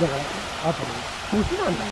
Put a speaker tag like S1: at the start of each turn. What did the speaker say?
S1: だから、あとね、虫なん。だ。